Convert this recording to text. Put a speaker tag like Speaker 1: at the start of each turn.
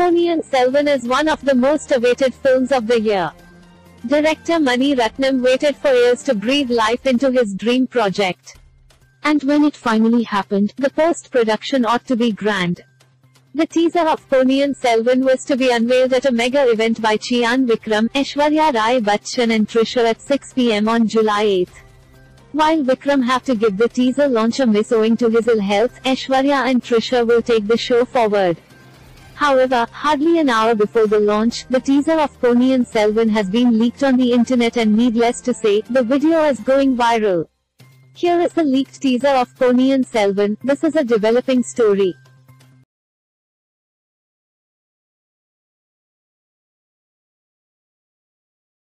Speaker 1: Ponniyin Selvan is one of the most awaited films of the year. Director Mani Ratnam waited for years to breathe life into his dream project. And when it finally happened, the post-production ought to be grand. The teaser of Ponniyin Selvan was to be unveiled at a mega event by Chiyaan Vikram, Aishwarya Rai Bachchan and Trisha at 6 pm on July 8. While Vikram have to give the teaser launch a miss owing to his ill health, Aishwarya and Trisha will take the show forward. However, hardly an hour before the launch, the teaser of Ponniyin Selvan has been leaked on the internet and needless to say, the video is going viral. Here is the leaked teaser of Ponniyin Selvan, this is a developing story.